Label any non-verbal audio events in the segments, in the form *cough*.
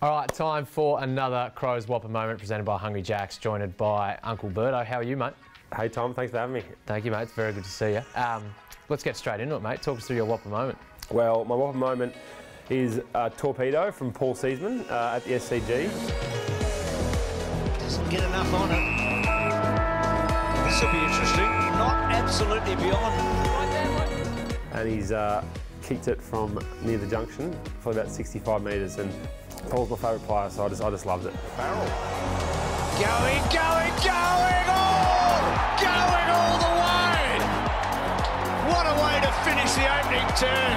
All right, time for another Crows Whopper moment presented by Hungry Jacks, joined by Uncle Berto. How are you, mate? Hey Tom, thanks for having me. Thank you, mate. It's very good to see you. Um, let's get straight into it, mate. Talk us through your Whopper moment. Well, my Whopper moment is a torpedo from Paul Seedsman uh, at the SCG. Doesn't get enough on it. This will be interesting. Not absolutely beyond. and he's uh, kicked it from near the junction for about 65 metres. And Paul's my favourite player, so I just I just loved it. Barrel. Going, going, going all! Going all the way! What a way to finish the opening turn.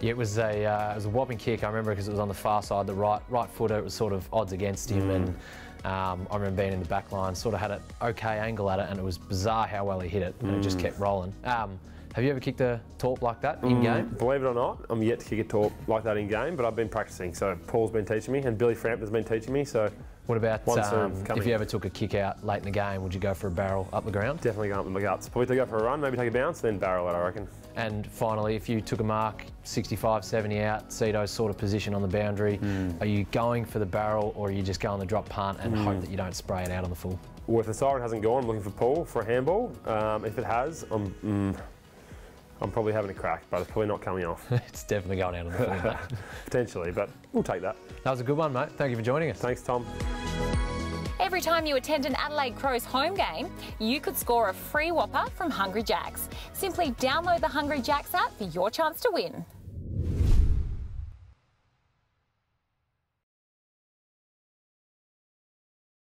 Yeah, it was a uh, it was a whopping kick. I remember because it was on the far side, the right right footer. It was sort of odds against him, and um, I remember being in the back line, sort of had an okay angle at it, and it was bizarre how well he hit it, and it just kept rolling. Um, have you ever kicked a torp like that in game? Believe it or not, I'm yet to kick a torp like that in game, but I've been practicing. So Paul's been teaching me, and Billy Frampton's been teaching me. So What about um, if you ever took a kick out late in the game? Would you go for a barrel up the ground? definitely going up my guts. Probably to go for a run, maybe take a bounce, then barrel it. I reckon. And finally, if you took a mark 65, 70 out, Seedo's sort of position on the boundary, are you going for the barrel or are you just going the drop punt and hope that you don't spray it out on the full? Well, if the siren hasn't gone, I'm looking for Paul for a handball. Um, if it has, I'm, mm, I'm probably having a crack, but it's probably not coming off. *laughs* it's definitely going out on the full. *laughs* mate. Potentially, but we'll take that. that was a good one, mate. Thank you for joining us. Thanks, Tom. Every time you attend an Adelaide Crows home game, you could score a free Whopper from Hungry Jacks. Simply download the Hungry Jacks app for your chance to win.